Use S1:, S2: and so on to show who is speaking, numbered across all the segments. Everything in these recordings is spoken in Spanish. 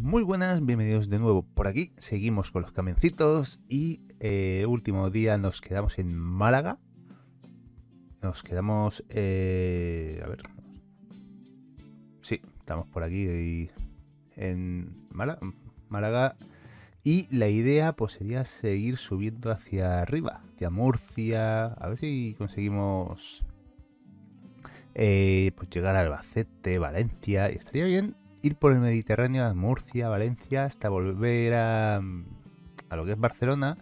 S1: Muy buenas, bienvenidos de nuevo por aquí. Seguimos con los camioncitos y eh, último día nos quedamos en Málaga. Nos quedamos... eh, a ver. Sí, estamos por aquí en Málaga. Y la idea pues sería seguir subiendo hacia arriba, hacia Murcia. A ver si conseguimos eh, pues llegar a Albacete, Valencia. Y estaría bien ir por el Mediterráneo a Murcia, Valencia, hasta volver a, a lo que es Barcelona.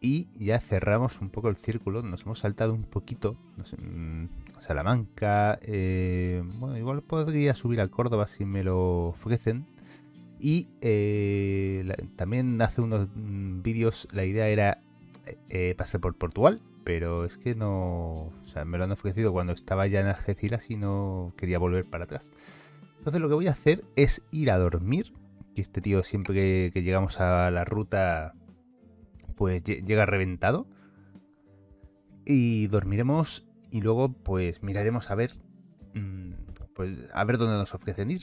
S1: Y ya cerramos un poco el círculo. Nos hemos saltado un poquito. No sé, mm, Salamanca. eh, bueno, igual podría subir a Córdoba si me lo ofrecen. Y eh, también hace unos mm, vídeos la idea era eh, pasar por Portugal, pero es que no... O sea, me lo han ofrecido cuando estaba ya en Algeciras y no quería volver para atrás. Entonces lo que voy a hacer es ir a dormir. Que este tío siempre que, llegamos a la ruta pues lle- llega reventado. Y dormiremos y luego pues miraremos a ver... mm, Pues a ver dónde nos ofrecen ir.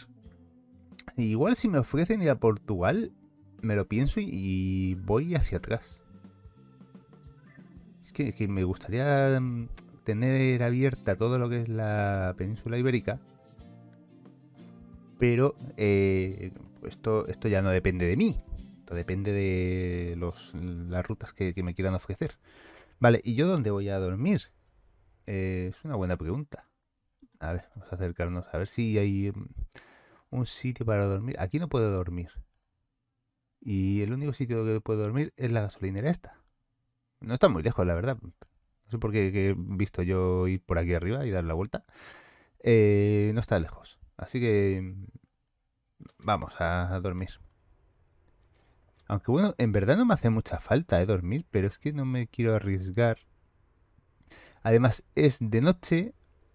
S1: Igual si me ofrecen ir a Portugal, me lo pienso y, voy hacia atrás. Es que, que me gustaría mm, tener abierta todo lo que es la península ibérica. Pero eh, esto, esto ya no depende de mí. Esto depende de las rutas que, me quieran ofrecer. Vale, ¿y yo dónde voy a dormir? Eh, es una buena pregunta. A ver, vamos a acercarnos a ver si hay mm, un sitio para dormir. Aquí no puedo dormir. Y el único sitio que puedo dormir es la gasolinera esta. No está muy lejos, la verdad. No sé por qué he visto yo ir por aquí arriba y dar la vuelta. Eh, no está lejos. Así que vamos a, a dormir. Aunque bueno, en verdad no me hace mucha falta eh, dormir, pero es que no me quiero arriesgar. Además, es de noche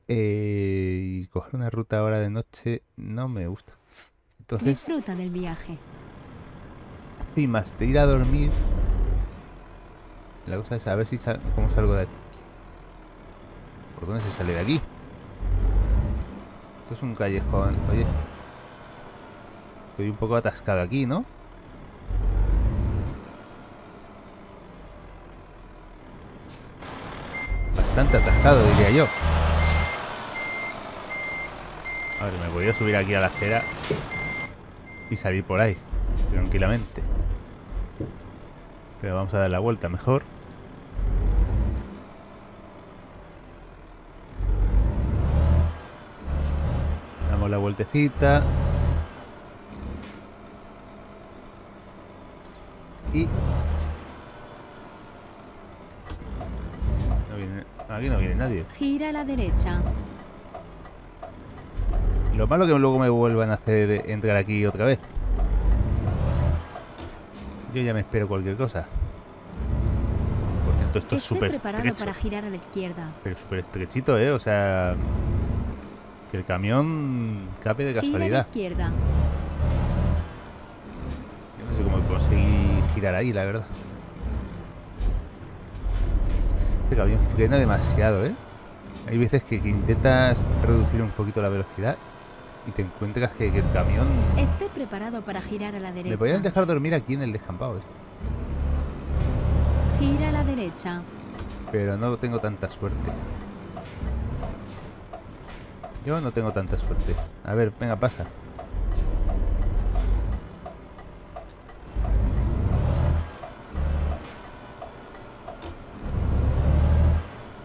S1: eh, y coger una ruta ahora de noche no me gusta. Entonces,
S2: Disfruta del viaje.
S1: y más de ir a dormir, la cosa es a ver si sal- cómo salgo de aquí. ¿Por dónde se sale de aquí? Esto es un callejón. Oye, estoy un poco atascado aquí, ¿no? Bastante atascado, diría yo. A ver, me podría subir aquí a la acera y salir por ahí, tranquilamente. Pero vamos a dar la vuelta mejor. Damos la vueltecita. Y... No viene- Aquí no viene nadie.
S2: Gira a la derecha.
S1: Lo malo que luego me vuelvan a hacer entrar aquí otra vez. Yo ya me espero cualquier cosa. Por cierto, esto es súper
S2: preparado
S1: estrecho.
S2: para girar a la izquierda.
S1: Pero súper estrechito, ¿eh? O sea... Que el camión cabe de casualidad.
S2: izquierda.
S1: Yo no sé cómo conseguí girar ahí, la verdad. Este camión frena demasiado, ¿eh? Hay veces que, que intentas reducir un poquito la velocidad y te encuentras que, que el camión...
S2: Esté preparado para girar a la derecha.
S1: Me podían dejar dormir aquí en el descampado este.
S2: Gira a la derecha.
S1: Pero no tengo tanta suerte. Yo no tengo tanta suerte. A ver, venga, pasa.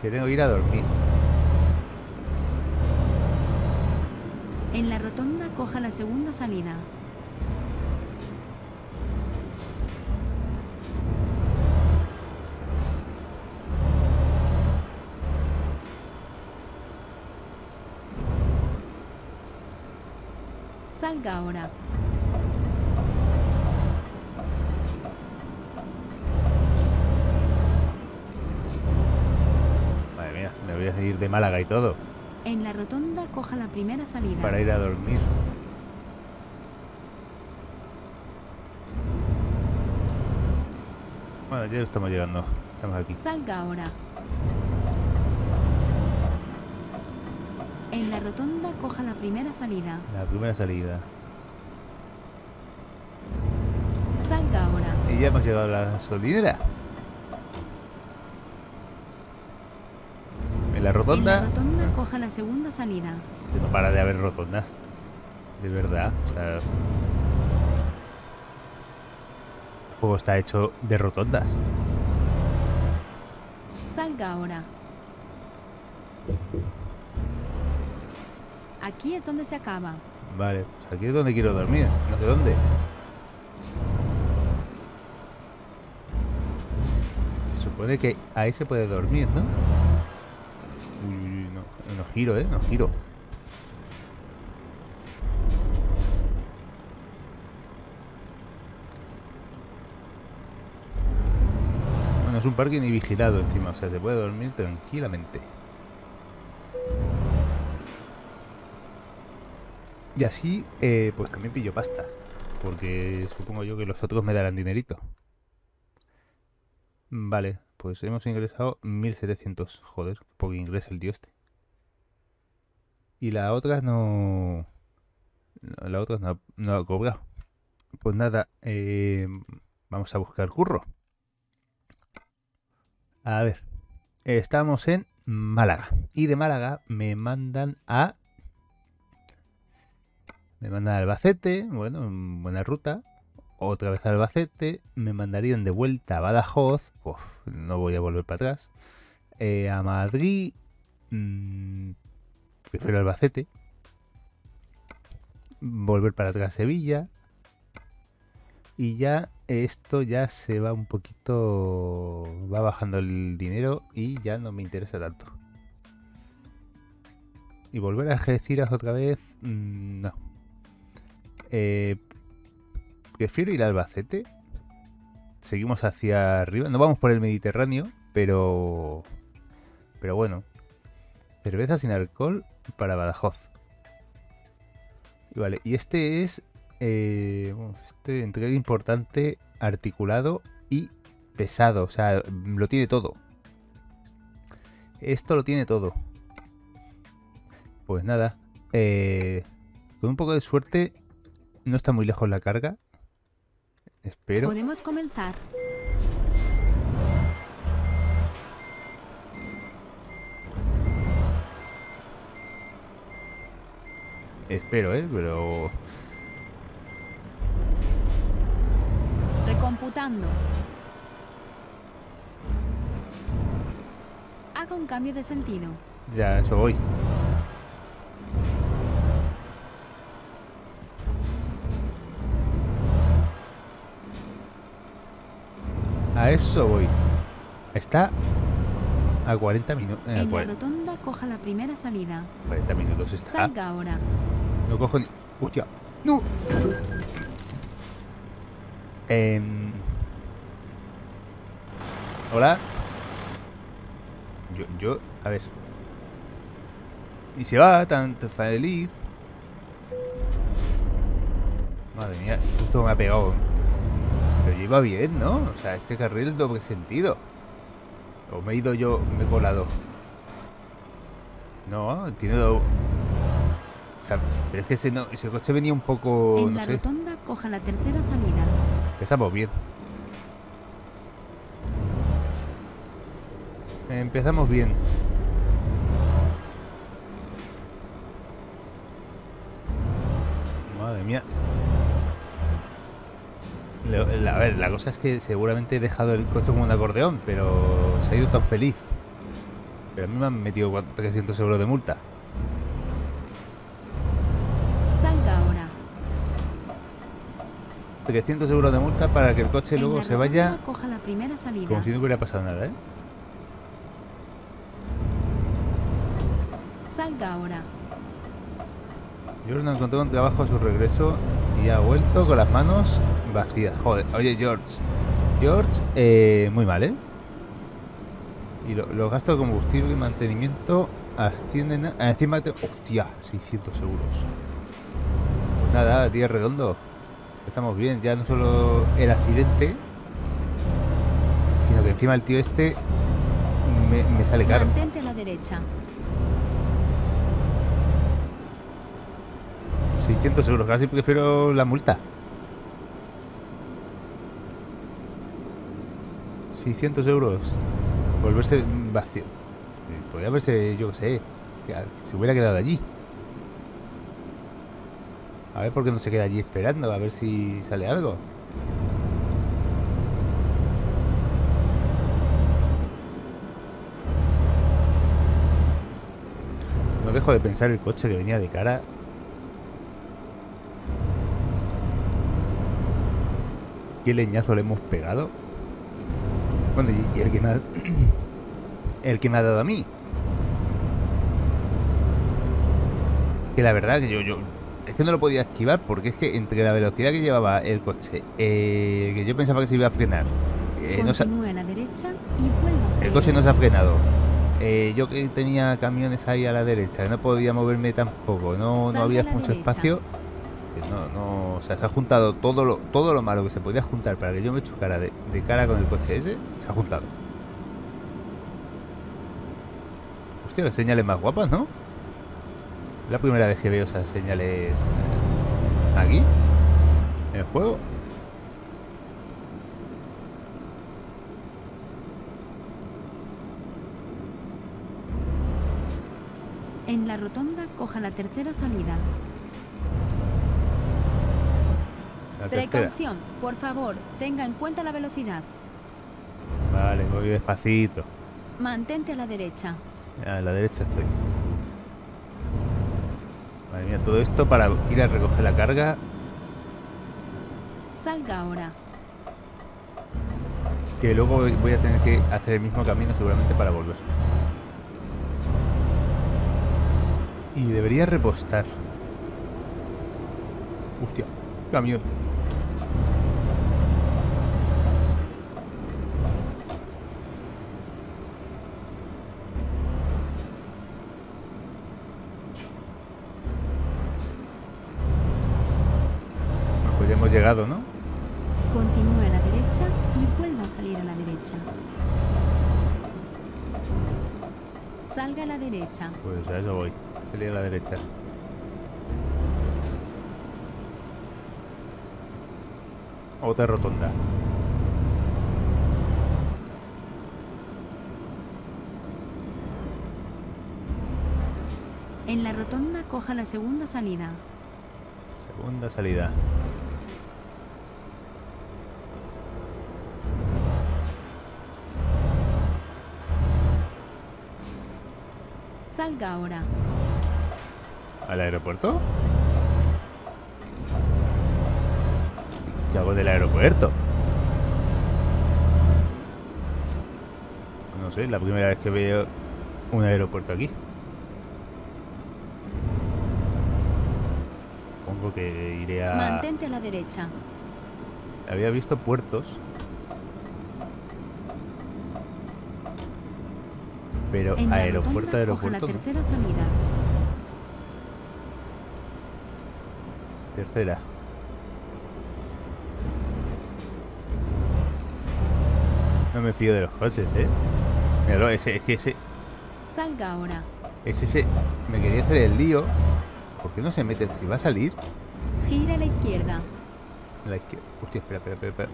S1: Que tengo que ir a dormir.
S2: En la rotonda coja la segunda salida. Salga ahora.
S1: Madre mía, me voy a seguir de Málaga y todo
S2: En la rotonda coja la primera salida.
S1: para ir a dormir. Bueno, ya estamos llegando. Estamos aquí.
S2: Salga ahora. En la rotonda coja la primera salida.
S1: La primera salida.
S2: Salga ahora.
S1: Y ya hemos llegado a la gasolinera. En la
S2: En la
S1: rotonda.
S2: rotonda coja la segunda salida.
S1: No para de haber rotondas. De verdad. O sea, el juego está hecho de rotondas.
S2: Salga ahora. Aquí es donde se acaba.
S1: Vale, pues aquí es donde quiero dormir. No sé dónde. Se supone que ahí se puede dormir, ¿no? Uy, no, no giro, ¿eh? No giro. Bueno, es un parque ni vigilado encima, o sea, se puede dormir tranquilamente. Y así, eh, pues también pillo pasta. Porque supongo yo que los otros me darán dinerito. Vale, pues hemos ingresado 1700. Joder, poco ingresa el tío este. Y la otra no... no, La otra no, no ha cobrado. Pues nada, eh, vamos a buscar curro. A ver, estamos en Málaga. Y de Málaga me mandan a me mandan a Albacete, bueno, en buena ruta. Otra vez a Albacete. Me mandarían de vuelta a Badajoz. Uf, no voy a volver para atrás. Eh, a Madrid. mm, prefiero Albacete. Volver para atrás a Sevilla. Y ya esto ya se va un poquito... Va bajando el dinero y ya no me interesa tanto. Y volver a Algeciras otra vez... mm, no. Eh, prefiero ir a Albacete. Seguimos hacia arriba. No vamos por el Mediterráneo, pero. Pero bueno. Cerveza sin alcohol para Badajoz. Y vale, y este es. eh, este entrega importante, articulado y pesado. O sea, lo tiene todo. Esto lo tiene todo. Pues nada. eh, con un poco de suerte no está muy lejos la carga. Espero.
S2: Podemos comenzar.
S1: Espero, ¿eh? Pero...
S2: Recomputando. Haga un cambio de sentido.
S1: Ya, eso voy. A eso voy. Está a 40 minutos.
S2: En la rotonda coja la primera salida.
S1: 40 minutos está.
S2: Salga ahora.
S1: No cojo ni. ¡Hostia! ¡No! Em, Hola. Yo, yo, a ver. Y se va tan feliz. Madre mía, el susto me ha pegado. Iba bien, ¿no? O sea, este carril doble sentido. O me he ido yo, me he colado. No, tiene do- O sea, pero es que ese, no, ese coche venía un poco,
S2: en
S1: no
S2: la
S1: sé.
S2: rotonda coja la tercera salida.
S1: Empezamos bien. Empezamos bien. Madre mía. La- a ver, la cosa es que seguramente he dejado el coche como un acordeón, pero se ha ido tan feliz. Pero a mí me han metido cua- 300 euros de multa.
S2: Salga ahora.
S1: 300 euros de multa para que el coche
S2: En
S1: luego se vaya
S2: coja la primera salida.
S1: como si no hubiera pasado nada, ¿eh?
S2: Salga ahora.
S1: George no encontró un trabajo a su regreso y ha vuelto con las manos vacías. Joder, oye George. George, eh, muy mal, ¿eh? Y lo- los gastos de combustible y mantenimiento ascienden a... Encima de... ¡Hostia! 600 euros. Pues nada, día redondo. Estamos bien, ya no solo el accidente, sino que encima el tío este me, me sale caro.
S2: Mantente a la derecha.
S1: 600 euros, casi prefiero la multa. 600 euros. Volverse vacío. Podría haberse, yo qué sé, se hubiera quedado allí. A ver por qué no se queda allí esperando, a ver si sale algo. No dejo de pensar el coche que venía de cara. ¿Qué leñazo le hemos pegado? Bueno, y, el que me ha, el que me ha dado a mí. Que la verdad que yo, yo es que no lo podía esquivar porque es que entre la velocidad que llevaba el coche, eh, que yo pensaba que se iba a frenar.
S2: Eh, no a la derecha y
S1: El coche no se ha frenado. Eh, yo que tenía camiones ahí a la derecha, no podía moverme tampoco, no, no había mucho espacio. No, no, o sea, se ha juntado todo lo, todo lo malo que se podía juntar para que yo me chocara de, de cara con el coche ese, se ha juntado. Hostia, señales más guapas, ¿no? La primera vez que veo esas señales eh, aquí, en el juego.
S2: En la rotonda coja la tercera salida. Precaución, por favor, tenga en cuenta la velocidad.
S1: Vale, voy despacito.
S2: Mantente a la derecha.
S1: A la derecha estoy. Madre mía, todo esto para ir a recoger la carga.
S2: Salga ahora.
S1: Que luego voy a tener que hacer el mismo camino seguramente para volver. Y debería repostar. Hostia, camión. llegado, ¿no?
S2: Continúe a la derecha y vuelva a salir a la derecha. Salga a la derecha.
S1: Pues a eso voy. Salir a la derecha. Otra rotonda.
S2: En la rotonda coja la segunda salida.
S1: Segunda salida.
S2: Salga ahora.
S1: ¿Al aeropuerto? ¿Qué hago del aeropuerto? No sé, la primera vez que veo un aeropuerto aquí. Supongo que iré a...
S2: Mantente a la derecha.
S1: Había visto puertos Pero aeropuerto, aeropuerto.
S2: la tercera salida.
S1: Tercera. No me fío de los coches, ¿eh? Míralo, ese, es que ese...
S2: Salga ahora.
S1: Es ese... Me quería hacer el lío. ¿Por qué no se mete? Si va a salir...
S2: Gira a la izquierda.
S1: A la izquierda. Hostia, espera, espera, espera.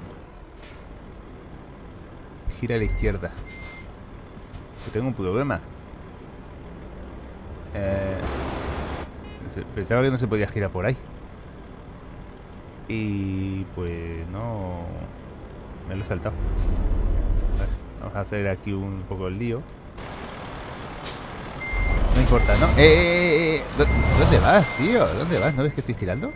S1: Gira a la izquierda tengo un problema. Eh, pensaba que no se podía girar por ahí. Y pues no... Me lo he saltado. vamos a hacer aquí un poco el lío. No importa, ¿no? ¡Eh, eh, eh! ¿Dónde vas, tío? ¿Dónde vas? ¿No ves que estoy girando?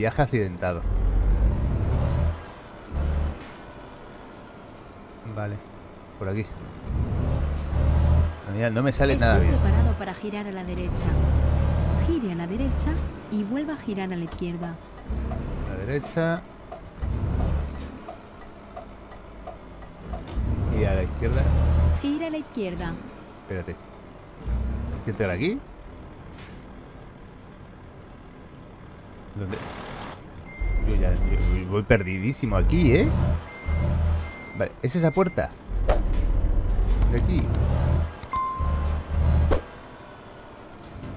S1: Viaje accidentado. Vale, por aquí. no me sale nada bien.
S2: preparado para girar a la derecha. Gire a la derecha y vuelva a girar a la izquierda.
S1: A la derecha. Y a la izquierda.
S2: Gira a la izquierda.
S1: Espérate. ¿Hay que entrar aquí? ¿Dónde? Ya voy perdidísimo aquí, ¿eh? Vale, ¿es esa puerta? De aquí.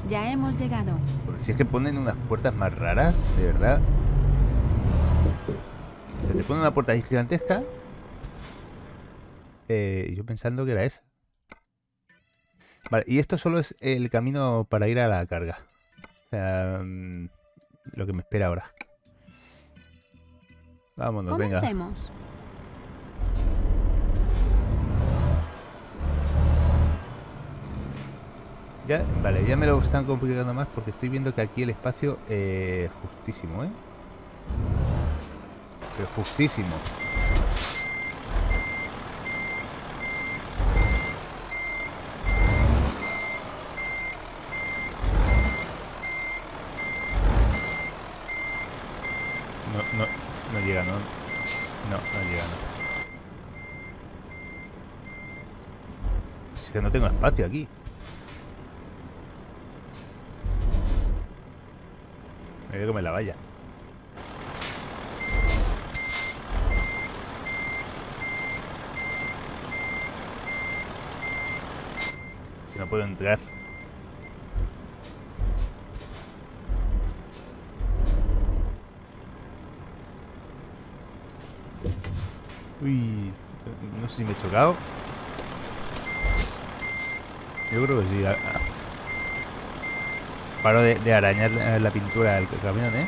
S2: Ya hemos llegado.
S1: Si es que ponen unas puertas más raras, de verdad. Se te pone una puerta gigantesca. Eh, yo pensando que era esa. Vale, y esto solo es el camino para ir a la carga. O sea, mm, lo que me espera ahora. Vámonos, venga.
S2: Comencemos.
S1: Ya, vale, ya me lo están complicando más porque estoy viendo que aquí el espacio es justísimo, ¿eh? Pero justísimo. No, no, llega, no. No, no llega, no. Es que no tengo espacio aquí. Me voy a comer la valla. Que no puedo entrar. Uy, no sé si me he chocado. Yo creo que sí. Paro de, de arañar la, pintura del camión, ¿eh?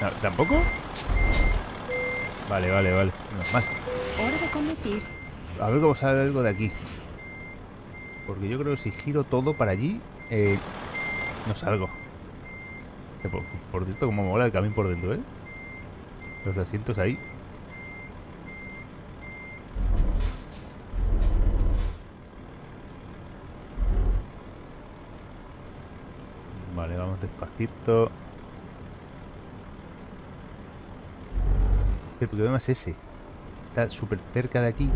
S1: No, ¿Tampoco? Vale, vale, vale. Menos mal.
S2: Hora de conducir.
S1: A ver cómo sale algo de aquí. Porque yo creo que si giro todo para allí, eh, no salgo. Por, por cierto, como mola el camino por dentro, ¿eh? Los asientos ahí. Vale, vamos despacito. El problema es ese. Está súper cerca de aquí.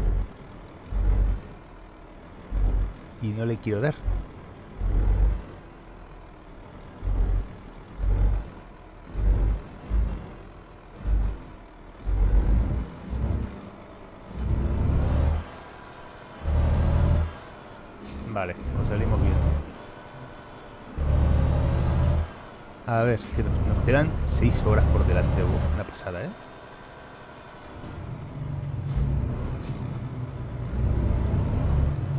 S1: Y no le quiero dar. Vale, nos salimos bien. A ver, que nos, 6 horas por delante. Uf, una pasada, ¿eh?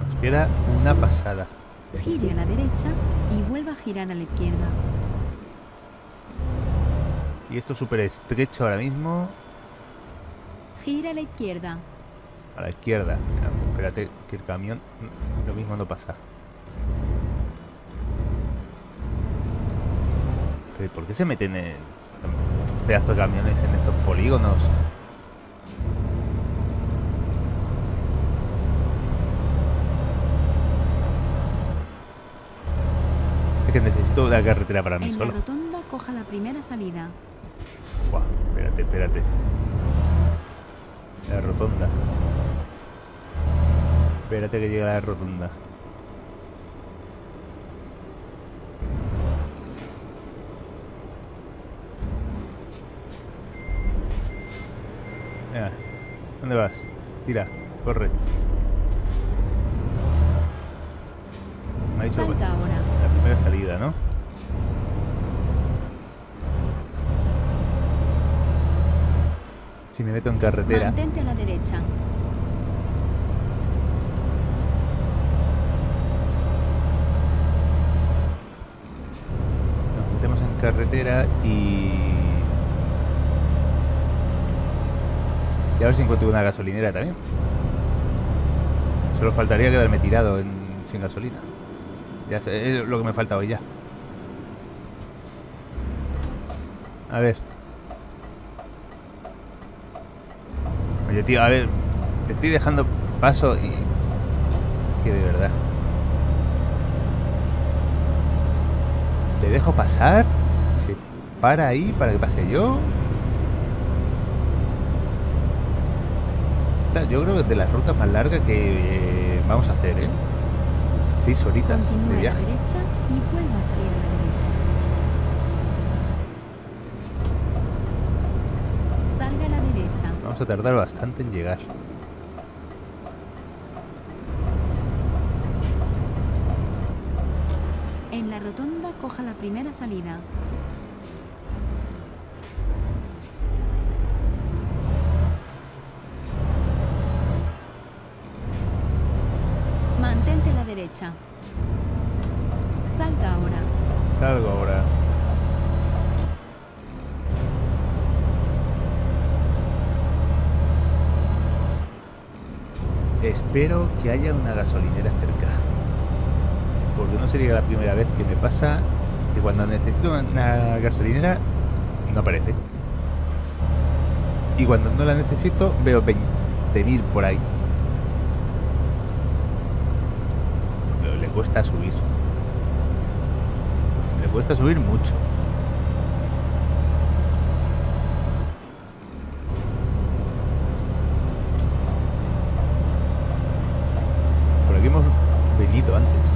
S1: Nos queda una pasada.
S2: Gire a la derecha y vuelva a girar a la izquierda.
S1: Y esto es súper estrecho ahora mismo.
S2: Gira a la izquierda.
S1: A la izquierda. Mira, espérate que el camión mm, lo mismo no pasa. Pero ¿por qué se meten en estos pedazos de camiones en estos polígonos? Es que necesito la carretera para mí
S2: En la
S1: solo.
S2: rotonda coja la primera salida.
S1: Buah, espérate, espérate. La rotonda. Espérate que llegue la rotonda. Venga, ¿dónde vas? Tira, corre. Me ha dicho
S2: Salta ahora.
S1: la primera salida, ¿no? Si me meto en carretera.
S2: Mantente a la derecha.
S1: Nos metemos en carretera y... Y a ver si encuentro una gasolinera también. Solo faltaría quedarme tirado sin gasolina. Ya sé, es lo que me falta hoy ya. A ver. Oye, tío, a ver. Te estoy dejando paso y... Que de verdad. ¿Le dejo pasar? ¿Se para ahí para que pase yo? yo creo que es de las rutas más largas que eh, vamos a hacer, ¿eh? Seis horitas
S2: Continúa
S1: de viaje.
S2: Salga a la derecha.
S1: Vamos a tardar bastante en llegar.
S2: En la rotonda coja la
S1: primera salida. Espero que haya una gasolinera cerca. Porque no sería la primera vez que me pasa que cuando necesito una gasolinera no aparece. Y cuando no la necesito veo 20.000 por ahí. Le cuesta subir. Le cuesta subir mucho. Por aquí hemos venido antes.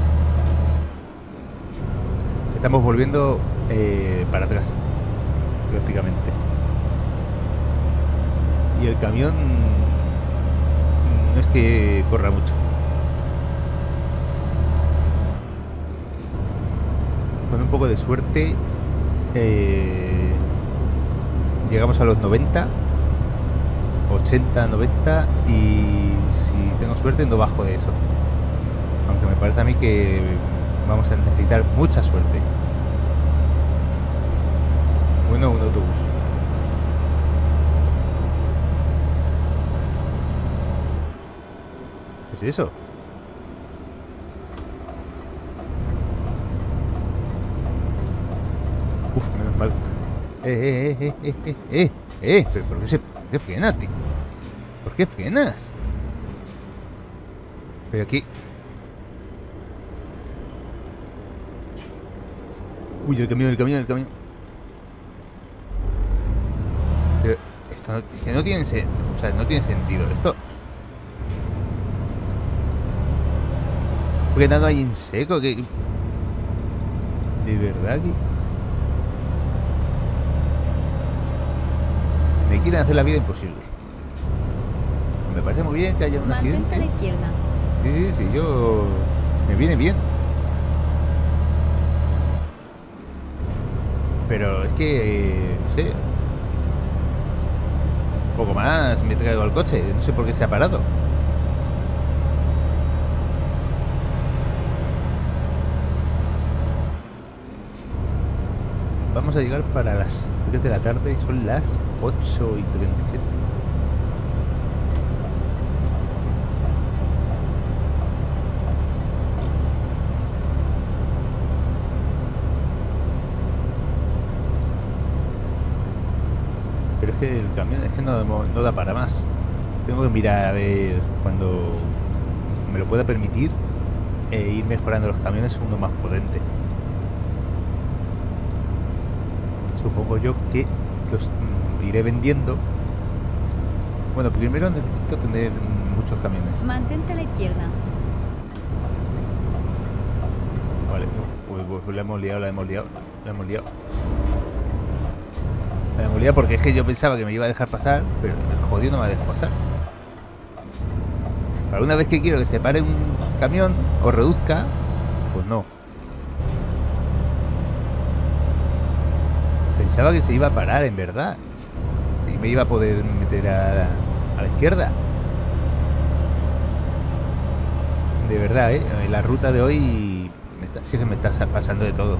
S1: Estamos volviendo eh, para atrás, prácticamente. Y el camión no es que corra mucho. Con un poco de suerte eh, llegamos a los 90, 80, 90 y si tengo suerte no bajo de eso. Aunque me parece a mí que vamos a necesitar mucha suerte. Bueno, un autobús. ¿Qué es eso? Uf, menos mal. Eh, eh, eh, eh, eh, eh, eh, pero ¿por qué, se, por qué frenas, tío? ¿Por qué frenas? Pero aquí... Uy, el camión, el camión, el camión. Pero esto no, es que no tiene, se- o sea, no tiene sentido. Esto... Porque nada ahí en seco, que... De verdad que... Me quieren hacer la vida imposible. Me parece muy bien que haya un
S2: Mantente a la
S1: accidente.
S2: izquierda.
S1: Sí, sí, sí, yo... Se me viene bien. Pero es que... No sé... Poco más me traigo al coche. No sé por qué se ha parado. Vamos a llegar para las 3 de la tarde y son las 8 y 37. Pero es que el camión que no, no da para más. Tengo que mirar a ver cuando me lo pueda permitir e ir mejorando los camiones uno más potente. Supongo yo que los mm, iré vendiendo. Bueno, primero necesito tener muchos camiones.
S2: Mantente a la izquierda.
S1: Vale, pues, pues la hemos liado, la hemos liado, la hemos liado. Porque es que yo pensaba que me iba a dejar pasar, pero el jodido no me ha dejado pasar. Para una vez que quiero que se pare un camión o reduzca, pues no. Pensaba que se iba a parar en verdad. Y me iba a poder meter a la, a la izquierda. De verdad, ¿eh? La ruta de hoy me está, sí que me está pasando de todo.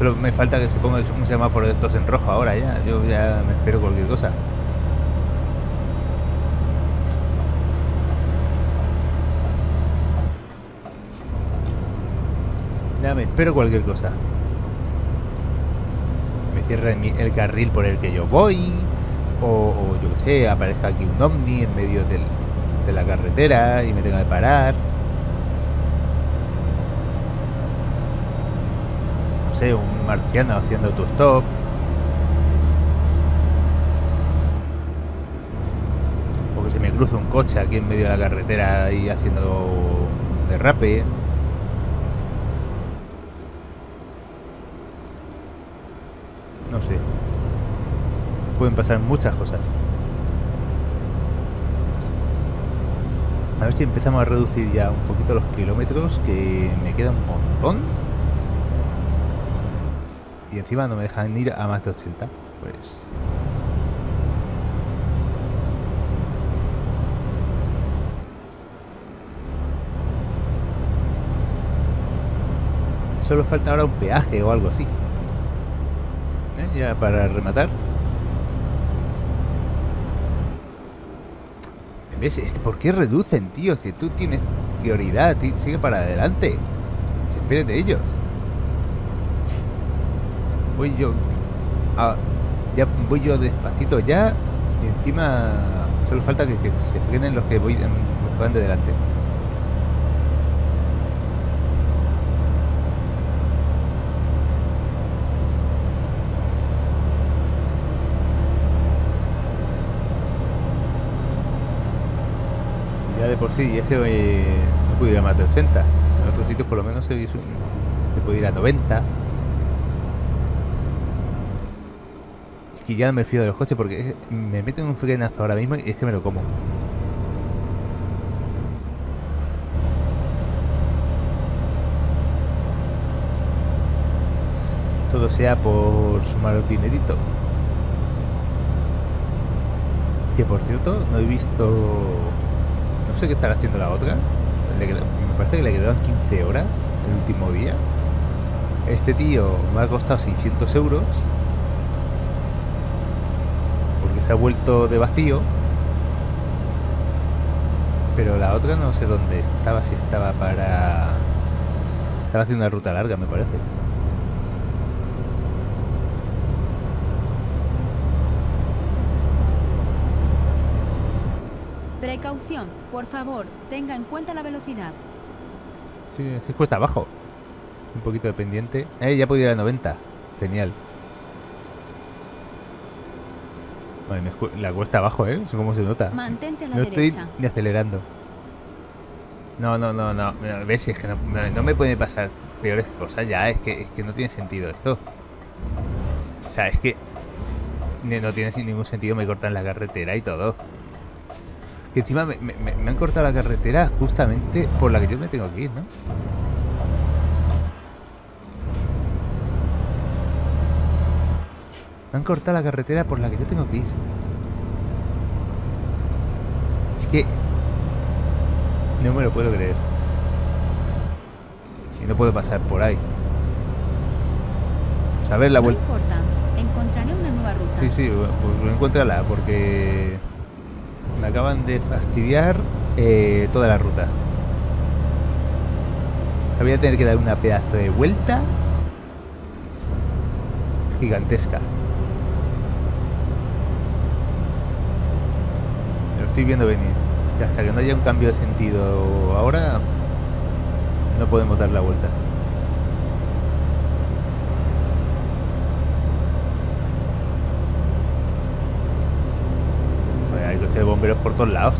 S1: Solo me falta que se ponga un semáforo de estos en rojo ahora ya. Yo ya me espero cualquier cosa. Ya me espero cualquier cosa. Me cierra el carril por el que yo voy. O, yo que sé, aparezca aquí un ovni en medio de la carretera y me tenga que parar. No un marciano haciendo autostop. O que se me cruza un coche aquí en medio de la carretera y haciendo derrape. No sé. Pueden pasar muchas cosas. A ver si empezamos a reducir ya un poquito los kilómetros, que me queda un montón. Y encima no me dejan ir a más de 80. Pues... Solo falta ahora un peaje o algo así. ¿Eh? Ya para rematar. ¿Por qué reducen, tío? Es que tú tienes prioridad. Sigue para adelante. Se esperen de ellos. Voy yo... ya voy yo despacito ya. Y encima solo falta que, se frenen los que voy los van de delante. ya de por sí, y es que no puedo ir a más de 80. En otros sitios por lo menos se, se puede ir a 90. Y ya no me fío de los coches porque me meten un frenazo ahora mismo y es que me lo como. Todo sea por sumar un dinerito. Que por cierto, no he visto no sé qué estará haciendo la otra. me parece que le quedaban 15 horas el último día. Este tío me ha costado 600 euros. Se ha vuelto de vacío. Pero la otra no sé dónde estaba, si estaba para... Estaba haciendo una ruta larga, me parece.
S2: Precaución, por favor, tenga en cuenta la velocidad.
S1: Sí, es que cuesta abajo. Un poquito de pendiente. Eh, ya puedo ir a 90. Genial. La cuesta abajo, ¿eh? ¿Cómo se nota?
S2: Mantente a la
S1: no
S2: derecha.
S1: estoy ni acelerando. No, no, no, no. ¿Ves? Es que no, me puede pasar peores cosas ya. Es que, es que no tiene sentido esto. O sea, es que no tiene ningún sentido. Me cortan la carretera y todo. Que encima me, han cortado la carretera justamente por la que yo me tengo que ir, ¿no? Me han cortado la carretera por la que yo tengo que ir. Es que... No me lo puedo creer. Y no puedo pasar por ahí. Pues a ver la vuelta.
S2: No importa. Encontraré una nueva ruta.
S1: Sí, sí, pues encuéntrala porque me acaban de fastidiar eh, toda la ruta. Voy a tener que dar una pedazo de vuelta gigantesca. Estoy viendo venir. Y hasta que no haya un cambio de sentido ahora, no podemos dar la vuelta. de bomberos por todos lados.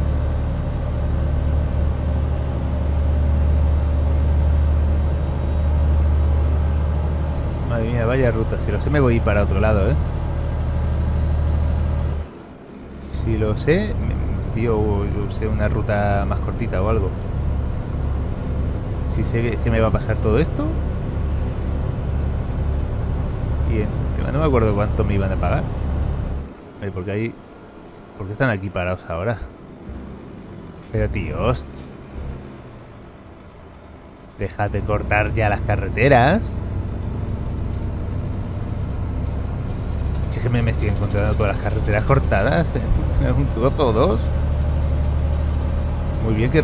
S1: Madre mía, vaya ruta. Si lo sé, me voy para otro lado, ¿eh? Si lo sé, tío, usé una ruta más cortita o algo. Si sé que me va a pasar todo esto. Y no me acuerdo cuánto me iban a pagar. Porque ahí ¿Por qué están aquí parados ahora? Pero tíos. Dejad de cortar ya las carreteras. Si que me, estoy encontrando todas las carreteras cortadas. Un todos. Muy bien que,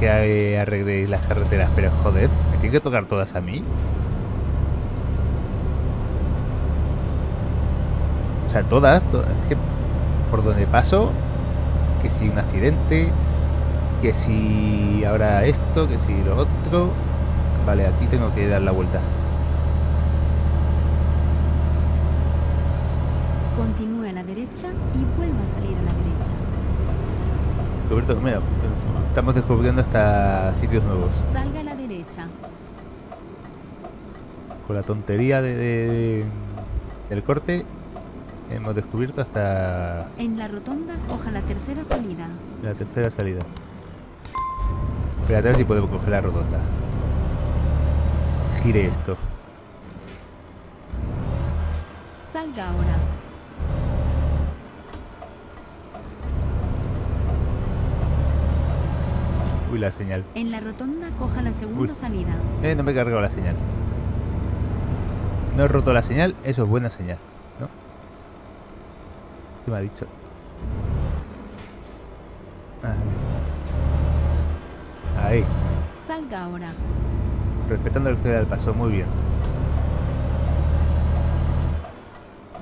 S1: que, arregléis las carreteras, pero joder, ¿me tienen que tocar todas a mí? O sea, todas, todas por donde paso, que si un accidente, que si ahora esto, que si lo otro. Vale, aquí tengo que dar la vuelta.
S2: Continúe a la derecha y vuelva a salir a la derecha.
S1: Roberto, mira, estamos descubriendo hasta sitios nuevos.
S2: Salga a la derecha.
S1: Con la tontería de del corte Hemos descubierto hasta...
S2: En la rotonda, coja la tercera salida.
S1: La tercera salida. Espérate a ver si podemos coger la rotonda. Gire esto.
S2: Salga ahora.
S1: Uy, la señal.
S2: En la rotonda coja la segunda
S1: Uy.
S2: salida.
S1: Eh, no me he cargado la señal. No he roto la señal, eso es buena señal, ¿no? ¿Qué me ha dicho? Ah, Ahí,
S2: Salga ahora.
S1: respetando el ceder del paso, muy bien.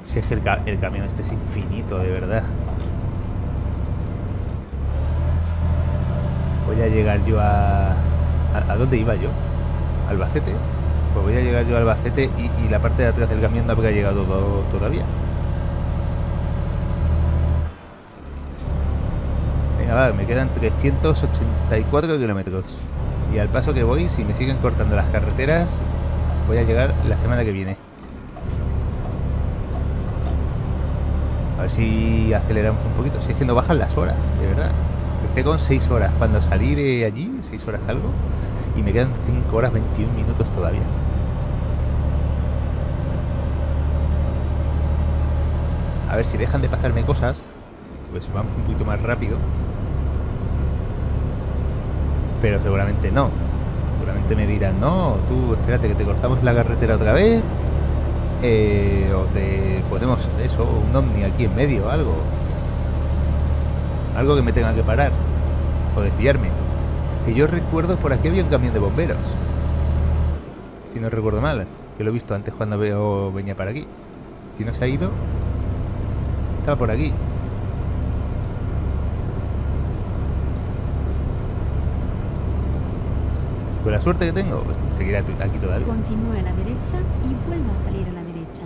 S1: Si es que el, ca- el camión este es infinito, de verdad. Voy a llegar yo a... ¿A, dónde iba yo? ¿Albacete? Pues voy a llegar yo a Albacete y, la parte de atrás del camión no habrá llegado to- todavía. Venga, va, me quedan 384 kilómetros. Y al paso que voy, si me siguen cortando las carreteras, voy a llegar la semana que viene. A ver si aceleramos un poquito. Si es que no bajan las horas, de verdad. Empecé con 6 horas cuando salí de allí, 6 horas algo, y me quedan 5 horas 21 minutos todavía. A ver si dejan de pasarme cosas, pues vamos un poquito más rápido. Pero seguramente no. Seguramente me dirán, no, tú espérate que te cortamos la carretera otra vez. eh, o te ponemos eso, un ovni aquí en medio, algo. Algo que me tenga que parar. O desviarme. Que yo recuerdo por aquí había un camión de bomberos. Si no recuerdo mal. Que lo he visto antes cuando veo venía para aquí. Si no se ha ido, estaba por aquí. Con la suerte que tengo, pues seguirá aquí todavía.
S2: Continúe a la derecha y vuelva a salir a la derecha.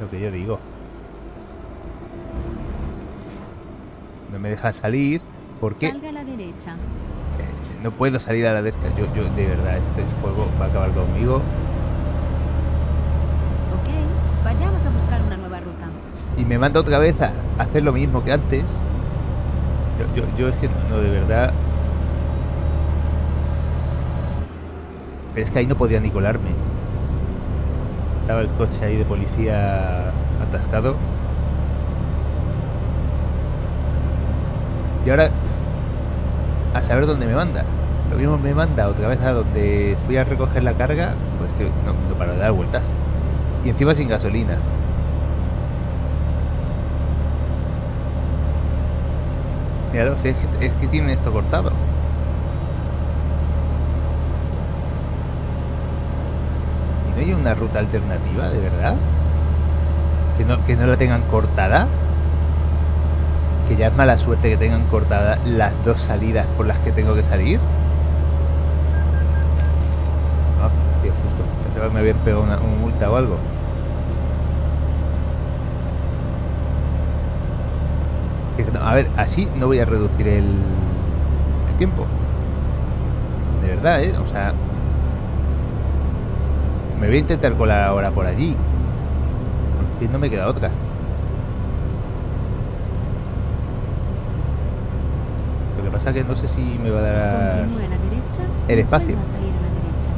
S1: Lo que yo digo. Me deja salir porque
S2: Salga a la derecha.
S1: eh, no puedo salir a la derecha. Yo, yo, de verdad, este juego va a acabar conmigo.
S2: Ok, vayamos a buscar una nueva ruta.
S1: Y me manda otra vez a hacer lo mismo que antes. Yo, yo, yo es que no, no, de verdad. Pero es que ahí no podía ni colarme. Estaba el coche ahí de policía atascado. Y ahora, a saber dónde me manda. Lo mismo me manda otra vez a donde fui a recoger la carga, pues que no, de dar vueltas. Y encima sin gasolina. Míralo, es que, es que tienen esto cortado. ¿Y no hay una ruta alternativa, de verdad? ¿Que no, que no la tengan cortada? Que ya es mala suerte que tengan cortada las dos salidas por las que tengo que salir. Ah, tío, susto. Pensaba que me habían pegado una, una multa o algo. A ver, así no voy a reducir el, el tiempo. De verdad, ¿eh? O sea... Me voy a intentar colar ahora por allí. Y no me queda otra. Lo que pasa es que no sé si me va a dar...
S2: Continúe a la derecha
S1: el espacio.
S2: a salir a la derecha.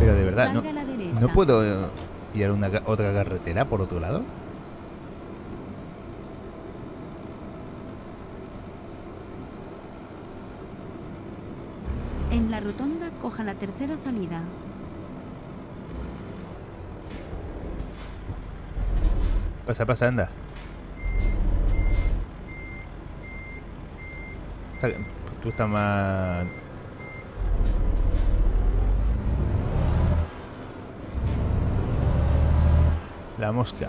S1: Pero de verdad, no,
S2: Salga.
S1: ¿no puedo eh, pillar una, otra carretera por otro lado?
S2: En la rotonda coja la tercera salida.
S1: Pasa, pasa, anda. Tú estás más... La mosca.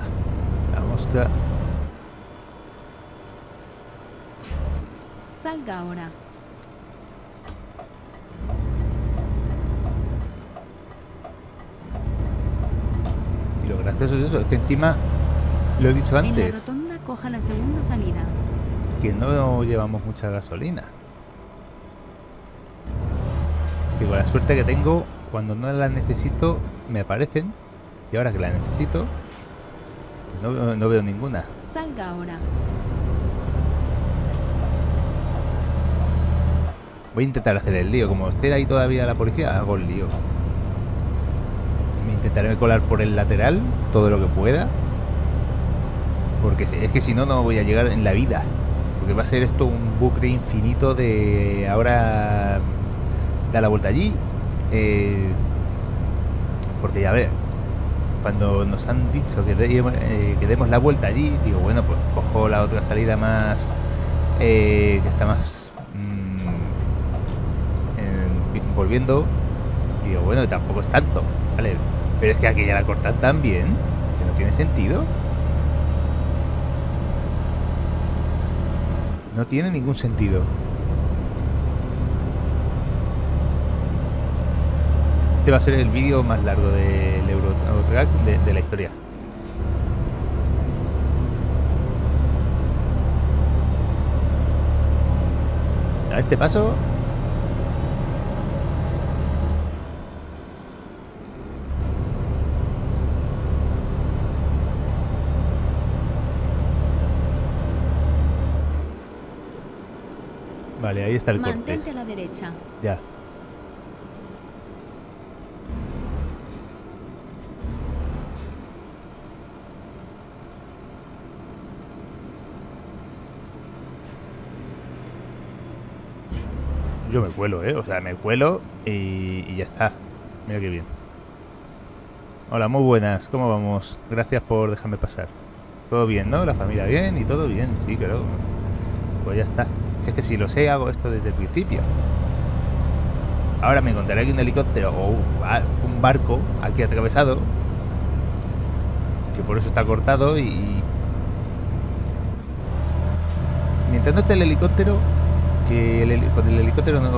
S1: La mosca.
S2: Salga ahora.
S1: Y lo gracioso es eso, es que encima, lo he dicho
S2: En la
S1: antes,
S2: rotonda coja la segunda salida.
S1: Que no llevamos mucha gasolina. Que con la suerte que tengo, cuando no la necesito, me aparecen. Y ahora que la necesito, no, veo- no veo ninguna.
S2: Salga ahora.
S1: Voy a intentar hacer el lío. Como esté ahí todavía la policía, hago el lío. Me intentaré colar por el lateral todo lo que pueda. Porque es que si no, no voy a llegar en la vida. Porque va a ser esto un bucle infinito de ahora da la vuelta allí. Eh, porque ya ver, cuando nos han dicho que, eh, que, demos la vuelta allí, digo, bueno, pues cojo la otra salida más eh, que está más volviendo. Digo, bueno, tampoco es tanto, ¿vale? Pero es que aquí ya la cortan tan bien que no tiene sentido. No tiene ningún sentido. Este va a ser el vídeo más largo del Eurotrack de, de la historia. A este paso Vale, ahí está el
S2: Mantente a la derecha.
S1: Ya. Yo me cuelo, ¿eh? O sea, me cuelo y, y ya está. Mira qué bien. Hola, muy buenas. ¿Cómo vamos? Gracias por dejarme pasar. Todo bien, ¿no? La familia bien y todo bien. Sí, claro. Pues ya está. Es que si lo sé, hago esto desde el principio. Ahora me encontraré aquí un helicóptero o un barco aquí atravesado. Que por eso está cortado y... Mientras no esté el helicóptero, que el, con el helicóptero no,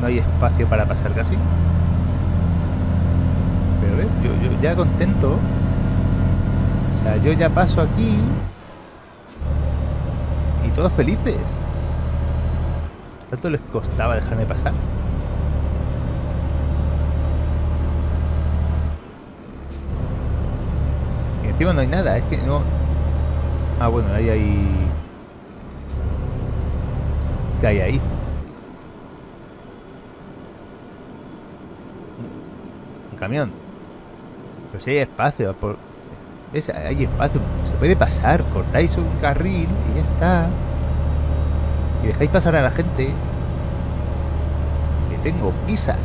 S1: no hay espacio para pasar casi. Pero ves, yo ya contento. O sea, yo ya paso aquí todos felices. ¿Tanto les costaba dejarme pasar? Y encima no hay nada, es que no... Ah, bueno, ahí hay... ¿Qué hay ahí? Un camión. Pero si hay espacio, por... Hay espacio, se puede pasar, cortáis un carril y ya está. Y dejáis pasar a la gente. Que tengo prisa.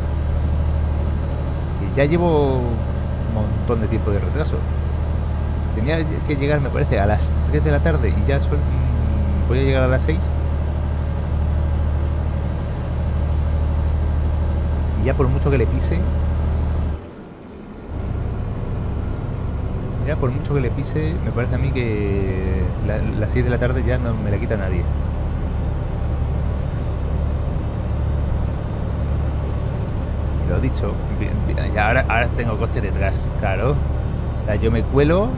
S1: Que ya llevo un montón de tiempo de retraso. Tenía que llegar, me parece, a las 3 de la tarde y ya mm, voy a llegar a las 6. Y ya por mucho que le pise, Ya por mucho que le pise, me parece a mí que las 6 de la tarde ya no me la quita nadie. Y lo dicho, ahora, ahora tengo coche detrás, claro. yo me cuelo,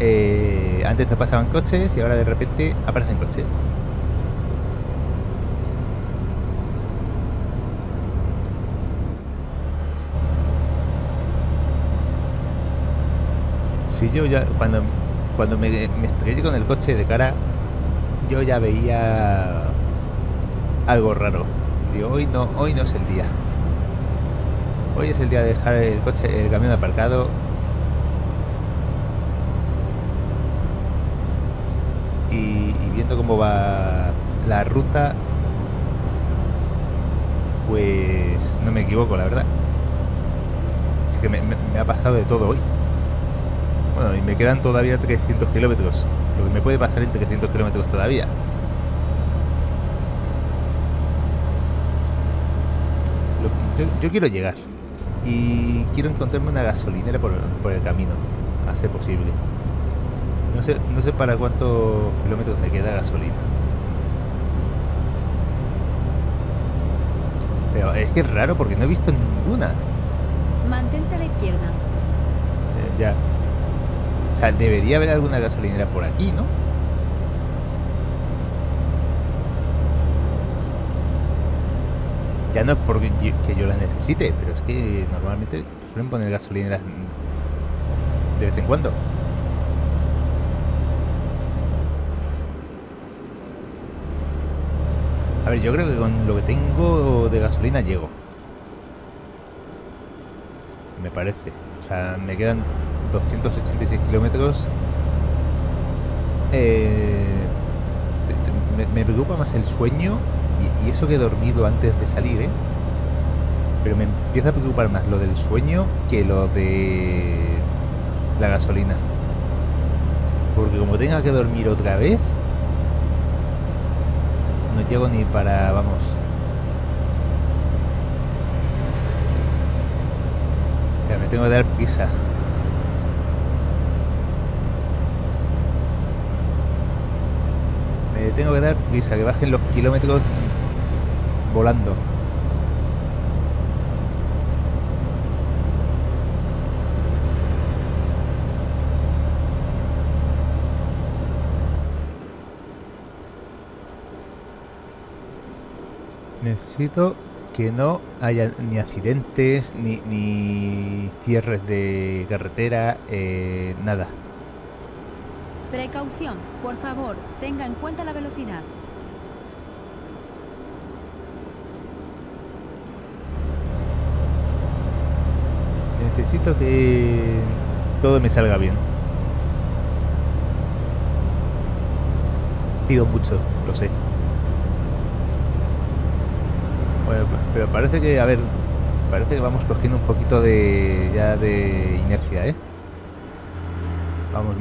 S1: eh, antes te pasaban coches y ahora de repente aparecen coches. si yo ya, cuando, cuando me, me estrellé con el coche de cara, yo ya veía algo raro. Digo, hoy no, hoy no es el día. Hoy es el día de dejar el coche, el camión aparcado. Y, viendo cómo va la ruta, pues no me equivoco, la verdad. Es que me ha pasado de todo hoy. Bueno, y me quedan todavía 300 kilómetros. Lo que me puede pasar en 300 kilómetros todavía. Yo, quiero llegar. Y quiero encontrarme una gasolinera por, el camino. A ser posible. No sé, no sé para cuántos kilómetros me queda gasolina. Pero es que es raro porque no he visto ninguna.
S2: Mantente a la izquierda.
S1: Eh, ya. O sea, debería haber alguna gasolinera por aquí, ¿no? Ya no es porque yo, que yo la necesite, pero es que normalmente suelen poner gasolineras de vez en cuando. A ver, yo creo que con lo que tengo de gasolina llego. Me parece. O sea, me quedan 286 kilómetros. Eh, me preocupa más el sueño y, eso que he dormido antes de salir, ¿eh? Pero me empieza a preocupar más lo del sueño que lo de la gasolina. Porque como tenga que dormir otra vez, no llego ni para, vamos. Me tengo que dar prisa. Me tengo que dar prisa, que bajen los kilómetros volando. Necesito que no haya ni accidentes, ni, ni cierres de carretera, eh, nada.
S2: Precaución, por favor, tenga en cuenta la velocidad.
S1: Necesito que todo me salga bien. Pido mucho, lo sé. Bueno, pero parece que, a ver, parece que vamos cogiendo un poquito de ya de inercia, ¿eh? Vamos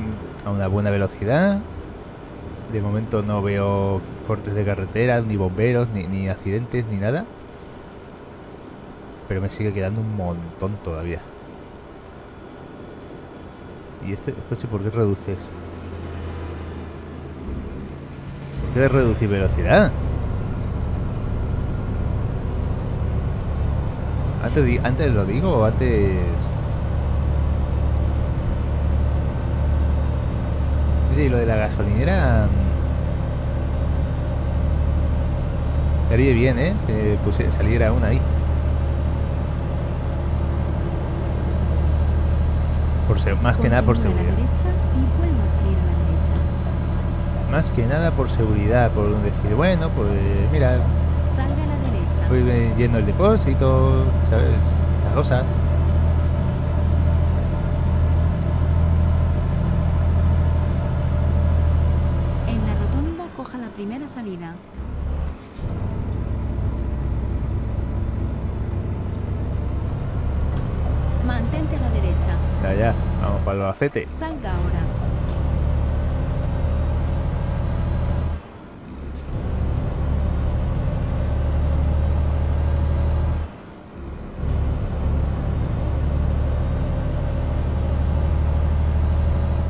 S1: a una buena velocidad. De momento no veo cortes de carretera, ni bomberos, ni, ni accidentes, ni nada. Pero me sigue quedando un montón todavía. ¿Y este coche por qué reduces? ¿Por qué reducir velocidad? Antes, antes lo digo antes... Oye, y lo de la gasolinera... Estaría bien, ¿eh? Que puse- saliera una ahí. Por más que nada por seguridad. Más que nada por seguridad, por decir, bueno, pues mira,
S2: Salga a la derecha.
S1: voy yendo el depósito, ¿sabes? Las cosas.
S2: En la rotonda coja la primera salida. Mantente a la derecha.
S1: Ya, ya, acetes.
S2: Salga ahora.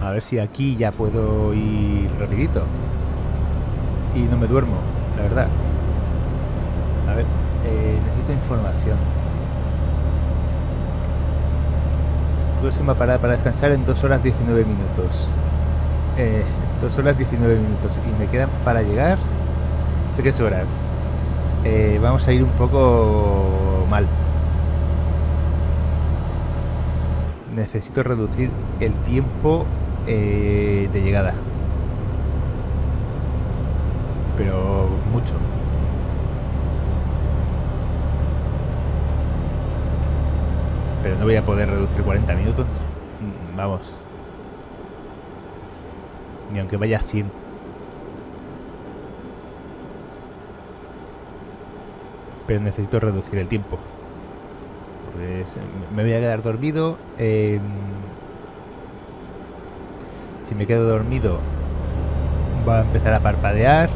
S1: A ver si aquí ya puedo ir rapidito. Y no me duermo, la verdad. A ver, eh, necesito información. Próxima parada para descansar en 2 horas 19 minutos. Eh, 2 horas 19 minutos. Y me quedan para llegar 3 horas. Eh, vamos a ir un poco mal. Necesito reducir el tiempo eh, de llegada. Pero mucho. Pero no voy a poder reducir 40 minutos. Vamos. Ni aunque vaya a 100. Pero necesito reducir el tiempo. Porque se- me voy a quedar dormido. si me quedo dormido, va a empezar a parpadear.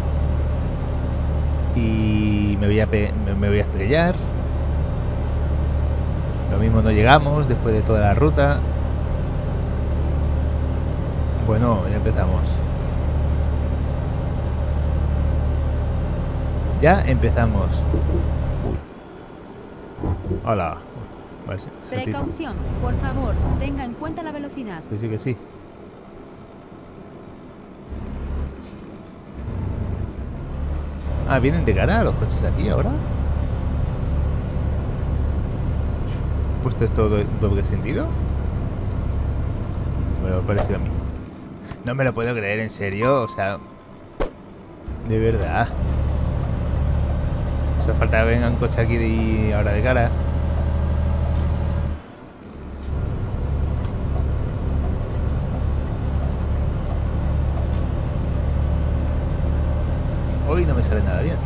S1: Y me voy a, me voy a estrellar. Lo mismo no llegamos después de toda la ruta. Bueno, ya empezamos. Ya empezamos. Hola. Vale.
S2: Precaución, por favor, tenga en cuenta la velocidad.
S1: Que sí, que sí. Ah, vienen de cara los coches aquí ahora. ¿Puesto esto do- doble sentido? Me lo parecido a mí. No me lo puedo creer, en serio. O sea, de verdad. Solo falta venga un coche aquí de ahora de cara. Hoy no me sale nada bien.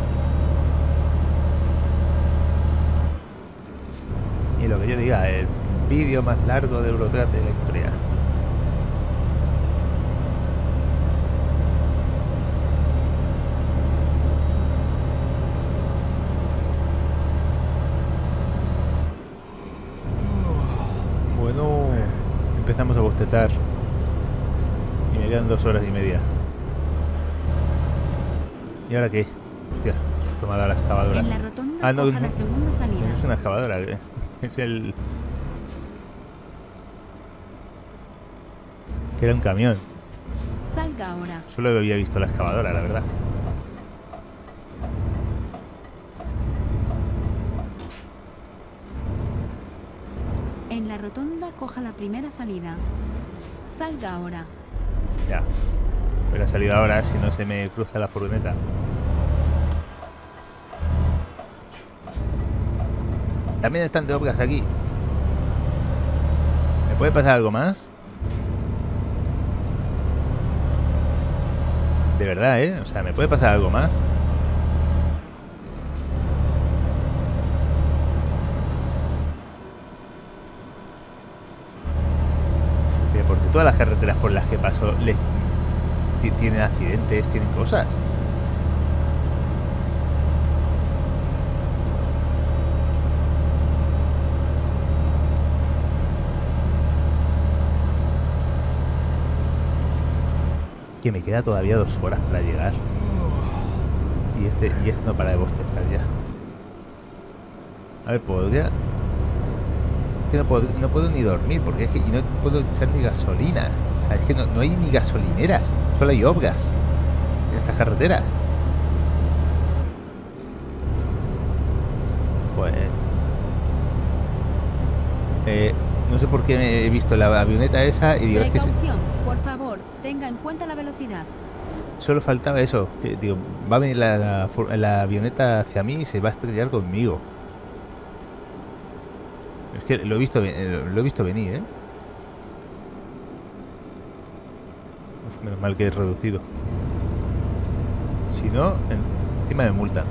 S1: El vídeo más largo de Eurotrack de la historia. Bueno, empezamos a bostetar. Y me quedan dos horas y media. ¿Y ahora qué? Hostia, susto me la excavadora.
S2: En la rotonda
S1: Ah, no,
S2: la segunda salida.
S1: No es una excavadora, eh. Es el... Que era un camión.
S2: Salga ahora.
S1: Solo había visto la excavadora, la verdad.
S2: En la rotonda coja la primera salida. Salga ahora.
S1: Ya. Pero ha salido ahora si no se me cruza la furgoneta. También están de obras aquí. ¿Me puede pasar algo más? De verdad, ¿eh? O sea, ¿me puede pasar algo más? Porque todas las carreteras por las que paso tienen accidentes, tienen cosas. Que me queda todavía dos horas para llegar. Y este, y este no para de bostezar ya. A ver, podría. Es que no puedo, no puedo ni dormir porque es que y no puedo echar ni gasolina. O sea, es que no, no hay ni gasolineras, solo hay obras en estas carreteras. Pues. Eh, no sé por qué he visto la avioneta esa y digo, es que se-
S2: en cuenta la velocidad.
S1: solo faltaba eso. que, digo, va a venir la, la avioneta hacia mí y se va a estrellar conmigo. Es que lo he visto, eh, lo he visto venir, ¿eh? Menos mal que es reducido. Si no, en- encima me multa.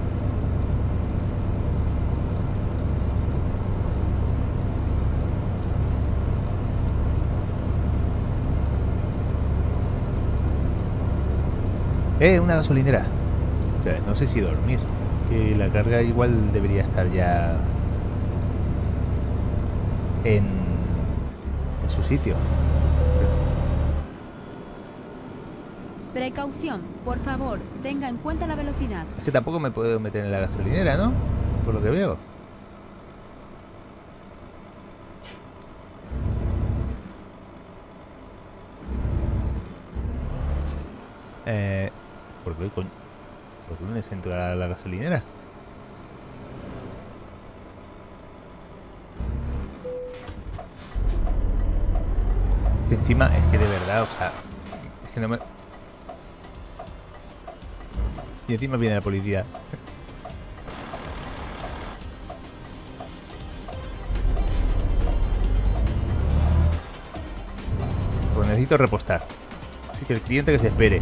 S1: Eh, una gasolinera. O sea, no sé si dormir. Que la carga igual debería estar ya en, en su sitio.
S2: Precaución, por favor, tenga en cuenta la velocidad.
S1: Es que tampoco me puedo meter en la gasolinera, ¿no? Por lo que veo. Eh, ¿Por qué coño? ¿Por qué no les entro a la gasolinera? Que encima es que de verdad, o sea, es que no me... Y encima viene la policía. Pues necesito repostar. Así que el cliente que se espere.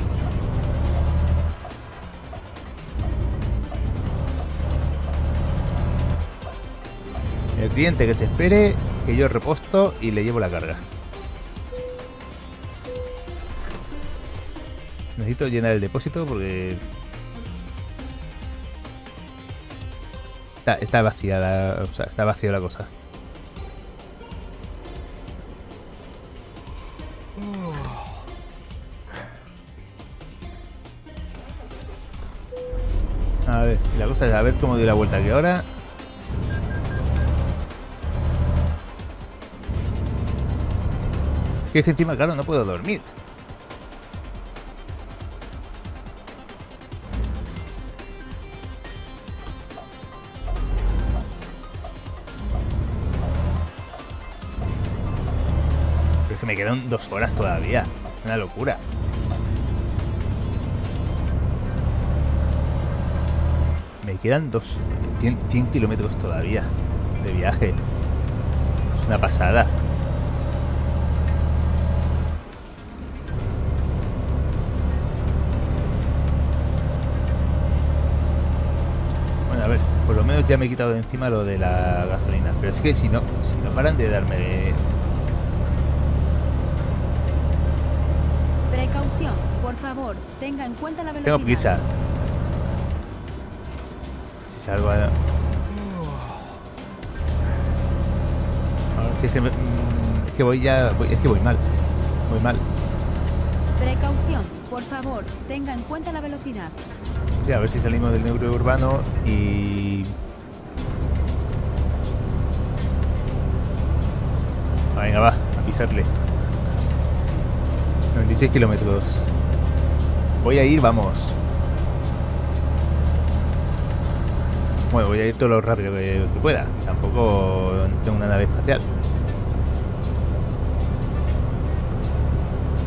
S1: El cliente que se espere, que yo reposto y le llevo la carga. Necesito llenar el depósito porque está, vacía la, está vacía la cosa. A ver, la cosa es a ver cómo doy la vuelta que ahora. Que es encima, claro, no puedo dormir. Pero es que me quedan dos horas todavía. Una locura. Me quedan dos, 100, 100 kilómetros todavía de viaje. Es una pasada. Ya me he quitado de encima lo de la gasolina. Pero es que si no, si no paran de darme...
S2: Precaución, por favor, tenga en cuenta la velocidad.
S1: Tengo prisa. Si salgo a... Ahora sí es que, me- mm, es que voy ya... es que voy mal. Voy mal.
S2: Precaución, por favor, tenga en cuenta la velocidad.
S1: Sí, a ver si salimos del núcleo urbano y... Venga, va, a pisarle. 96 kilómetros. Voy a ir, vamos. Bueno, voy a ir todo lo rápido que, que pueda. Tampoco tengo una nave espacial.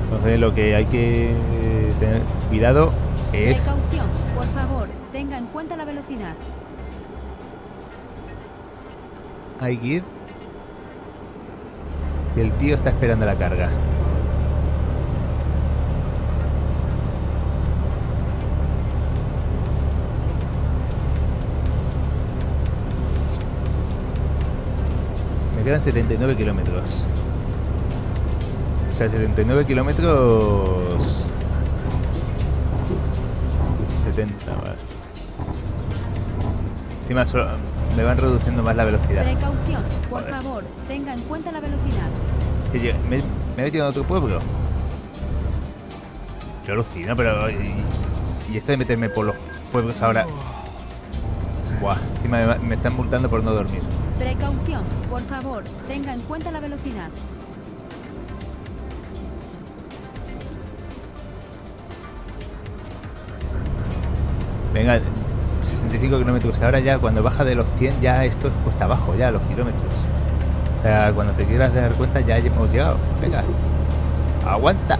S1: Entonces lo que hay que tener cuidado es...
S2: Precaución, por favor, tenga en cuenta la velocidad.
S1: Hay que ir. Y el tío está esperando la carga. Me quedan 79 kilómetros. O sea, 79 kilómetros... 70, vale. Encima solo- me van reduciendo más la velocidad.
S2: Precaución, por
S1: Joder.
S2: favor, tenga en cuenta la velocidad.
S1: Que yo- me, me he metido en otro pueblo. Yo alucino, pero. Y, y esto de meterme por los pueblos ahora. Buah, encima me, me están multando por no dormir.
S2: Precaución, por favor, tenga en cuenta la velocidad.
S1: Venga, 65 kilómetros. Ahora ya, cuando baja de los 100, ya esto es cuesta abajo, ya los kilómetros. Sea, cuando te quieras dar cuenta, ya hemos llegado. Venga, aguanta.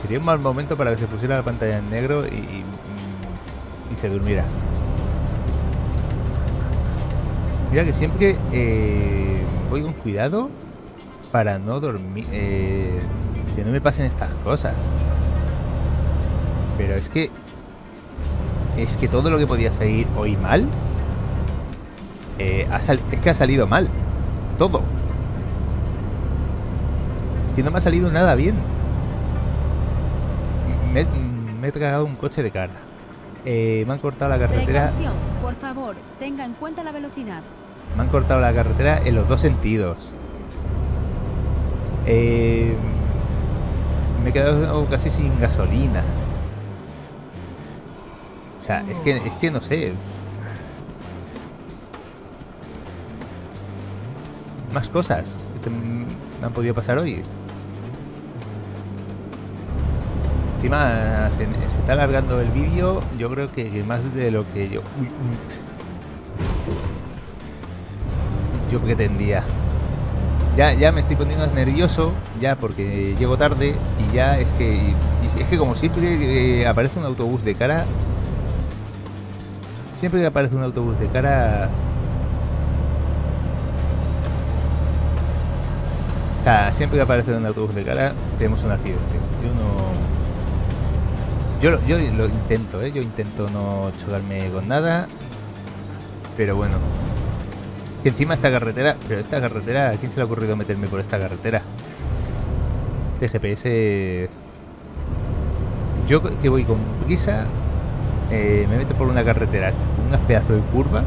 S1: Sería un mal momento para que se pusiera la pantalla en negro y, y, y se durmiera. Mira que siempre eh, voy con cuidado para no dormir. eh, que no me pasen estas cosas. Pero es que. Es que todo lo que podía salir hoy mal. eh, es que ha salido mal. Todo. Es que no me ha salido nada bien. Me, me he tragado un coche de cara. Eh, me han cortado la carretera.
S2: Por favor, tenga en cuenta la velocidad.
S1: Me han cortado la carretera en los dos sentidos. Eh, me he quedado casi sin gasolina. Es que, es que no sé. Más cosas que me han podido pasar hoy. Encima se, se está alargando el vídeo, yo creo que más de lo que yo... yo pretendía. Ya, ya me estoy poniendo nervioso, ya porque llego tarde y ya es que, es que como siempre eh, aparece un autobús de cara, siempre que aparece un autobús de cara, sea, siempre que aparece un autobús de cara tenemos un accidente. Yo no, yo, yo lo intento, ¿eh? yo intento no chocarme con nada, pero bueno. Que encima esta carretera, pero esta carretera, ¿a quién se le ha ocurrido meterme por esta carretera? Este GPS, yo que voy con prisa, eh, me meto por una carretera con unas pedazos de curvas.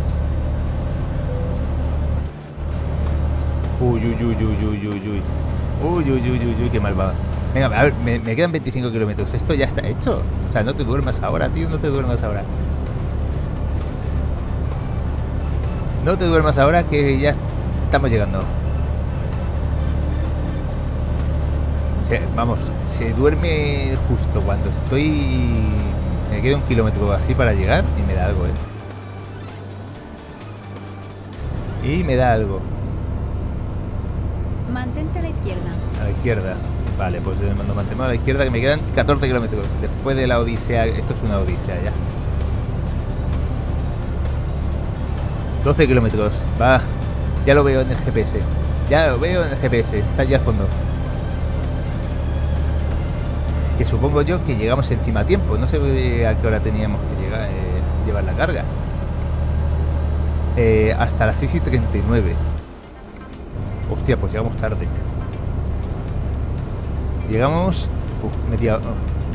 S1: Uy, uy, uy, uy, uy, uy, uy. Uy, uy, uy, uy, uy, qué mal va. Venga, a ver, me, quedan 25 kilómetros. Esto ya está hecho. O sea, no te duermas ahora, tío, no te duermas ahora. No te duermas ahora que ya estamos llegando. Vamos, se duerme justo cuando estoy... Me queda un kilómetro así para llegar y me da algo, ¿eh? Y me da algo.
S2: Mantente a la izquierda.
S1: A la izquierda. Vale, pues nos mantenemos a la izquierda que me quedan 14 kilómetros. Después de la odisea, esto es una odisea ya. 12 kilómetros, va. Ya lo veo en el GPS. Ya lo veo en el GPS, está ya al fondo. Que supongo yo que llegamos encima a tiempo. No sé a qué hora teníamos que llegar, eh, llevar la carga. Eh, hasta las 6 y 39. Hostia, pues llegamos tarde. Llegamos media,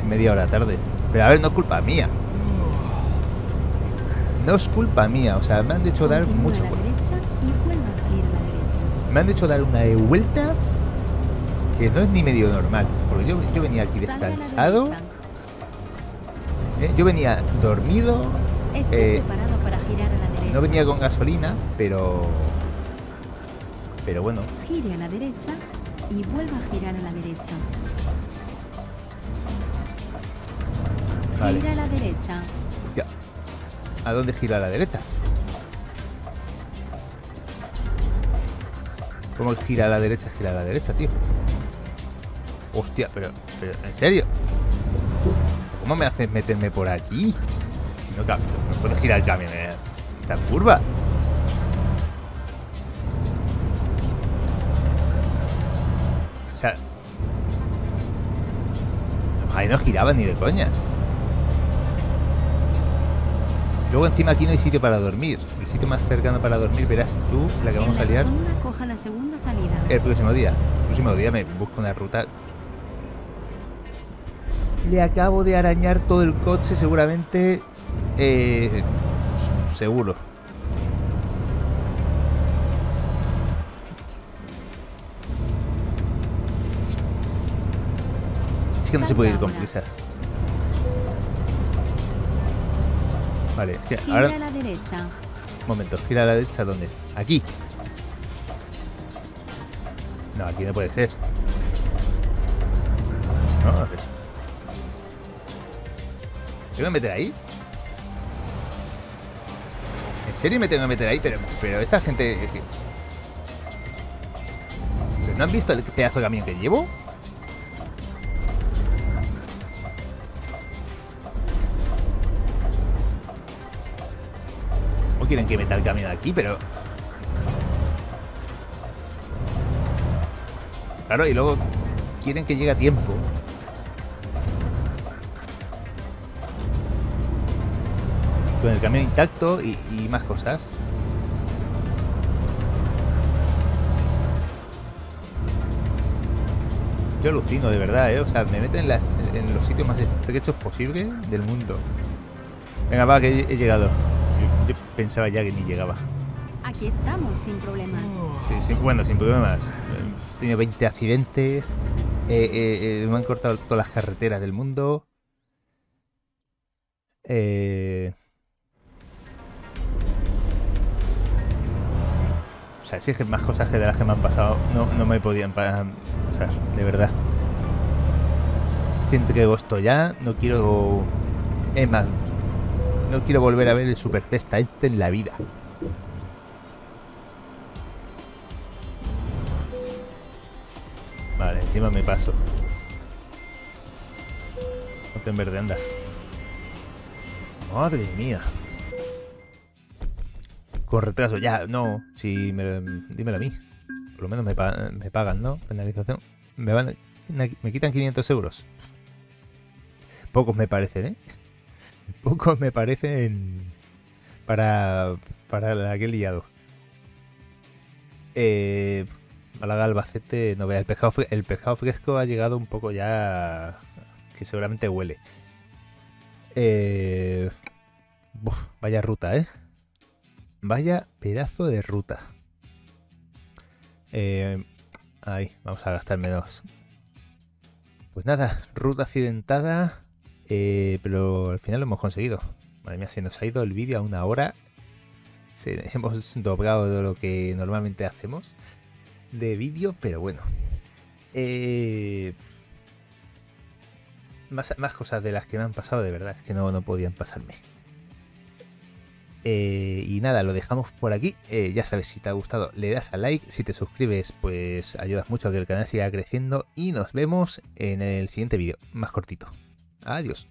S1: media hora tarde. Pero a ver, no es culpa mía. No es culpa mía. O sea, me han dicho dar mucha
S2: a la
S1: vuelta.
S2: derecha y vuelva a salir a la derecha.
S1: Me han dicho dar una de vueltas que no es ni medio normal. Porque yo, yo venía aquí descansado. ¿eh? Yo venía dormido. Eh,
S2: preparado para girar a la derecha.
S1: No venía con gasolina, pero... Pero bueno,
S2: Gire a la derecha y vuelva a girar a la derecha.
S1: vale.
S2: Gira a la derecha.
S1: Ya. ¿A dónde gira a la derecha? ¿Cómo gira a la derecha? Gira a la derecha, tío. Hostia, pero, pero ¿en serio? ¿Cómo me haces meterme por aquí? Si no, no puedo girar el camión en esta curva. O sea... Ahí no giraba ni de coña. Luego encima aquí no hay sitio para dormir. El sitio más cercano para dormir verás tú la que vamos a liar
S2: coja la segunda salida.
S1: el próximo día. El próximo día me busco una ruta. Le acabo de arañar todo el coche seguramente. eh, seguro. Es que no se puede ir con prisas. Vale,
S2: Gira
S1: ahora
S2: a la derecha.
S1: Momento, gira a la derecha, ¿dónde? Aquí. No, aquí no puede ser. No. ¿Tengo que meter ahí? ¿En serio me tengo que meter ahí? Pero, pero esta gente... ¿Pero no han visto el pedazo de camión que llevo? ¿Cómo quieren que meta el camión aquí? Pero... Claro, y luego quieren que llegue a tiempo. Con el camión intacto y, y más cosas. Yo alucino, de verdad, ¿eh? O sea, me meten en, los sitios más estrechos posibles del mundo. Venga, va, que he, he llegado. Yo, yo pensaba ya que ni llegaba.
S2: Aquí estamos sin problemas.
S1: Sí, sí, bueno, sin problemas. He tenido 20 accidentes. eh, eh, eh, me han cortado todas las carreteras del mundo. Eh... sea, si es que más cosas que de las que me han pasado no, no me podían pa- pasar, de verdad. Si entrego esto ya, no quiero... Es más, no quiero volver a ver el Super Testa este en la vida. Vale, encima me paso. Ponte en verde, anda. Madre mía. Con retraso, ya, no. Si me, dímelo a mí. Por lo menos me, me pagan, ¿no? Penalización. Me van, me quitan 500 euros. Pocos me parecen, ¿eh? Pocos me parecen para, para la que he liado. Eh, Málaga Albacete, no vea, el pescado, el pescado fresco ha llegado un poco ya que seguramente huele. Eh, vaya ruta, ¿eh? Vaya pedazo de ruta. Eh, ahí, vamos a gastar menos. Pues nada, ruta accidentada, eh, pero al final lo hemos conseguido. Madre mía, se nos ha ido el vídeo a una hora. Hemos dobrado de lo que normalmente hacemos de vídeo, pero bueno. Eh, más, más cosas de las que me han pasado, de verdad, es que no, no podían pasarme. Eh, y nada, lo dejamos por aquí. Eh, ya sabes, si te ha gustado, le das a like. Si te suscribes, pues ayudas mucho a que el canal siga creciendo. Y nos vemos en el siguiente vídeo, más cortito. Adiós.